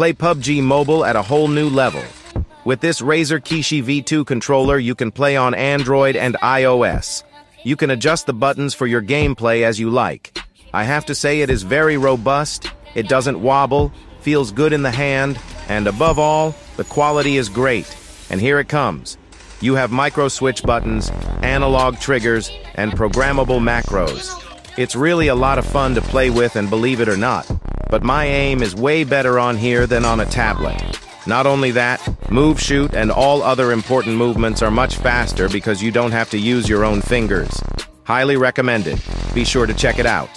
Play PUBG Mobile at a whole new level. With this Razer Kishi V2 controller, you can play on Android and iOS. You can adjust the buttons for your gameplay as you like. I have to say it is very robust, it doesn't wobble, feels good in the hand, and above all, the quality is great. And here it comes. You have micro switch buttons, analog triggers, and programmable macros. It's really a lot of fun to play with and believe it or not, but my aim is way better on here than on a tablet. Not only that, move, shoot, and all other important movements are much faster because you don't have to use your own fingers. Highly recommended. Be sure to check it out.